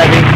heavy.